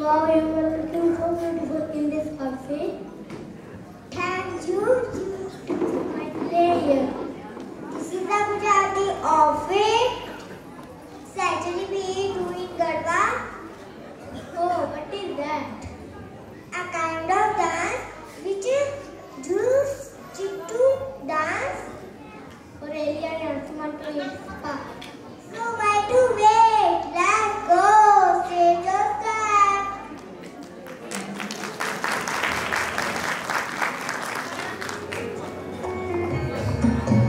Wow, you were looking so work in this outfit. Thank you, my player. This is the Gujarati outfit. Actually, we doing Garba. Oh, what is that? A kind of dance which is used to dance. Aurelia, I want to inspire. 嗯